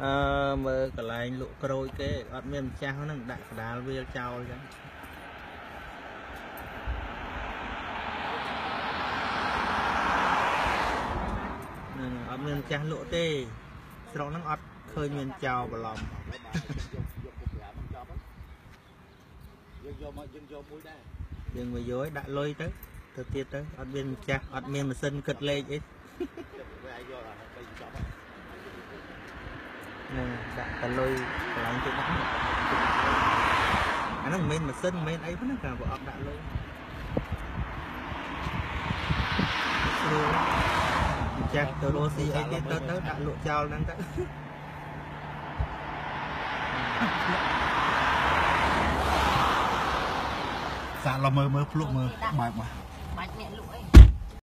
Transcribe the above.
អឺមើលកន្លែងលក់ក្រូចគេអត់មានម្ចាស់ហ្នឹងដាក់កដាលវាលចោលចឹងហ្នឹងអត់មានម្ចាស់លក់ទេស្រុកហ្នឹងអត់ឃើញមានចោលបន្លំយើងយកមកយើងយកមួយដែរយើងមកយកឲ្យដាក់លុយទៅទៅទៀតទៅអត់មានម្ចាស់អត់មានម៉ាស៊ីនគិតលេខអីវាយកអាបីចប់ហ្នឹងដាក់តែលុយកន្លែងទៅដាក់អាហ្នឹងមិនមែនម៉ាស៊ីនមិនមែនអីប៉ុណ្ណឹងគ្រាន់តែប្រអប់ដាក់លុយស្រួលម្ចាស់ទៅរស់ស៊ីអីទៀតទៅទៅដាក់លក់ចោលហ្នឹងទៅសាក់ឡមើមើភ្លុកមើបែបបាទបាច់អ្នកលក់អី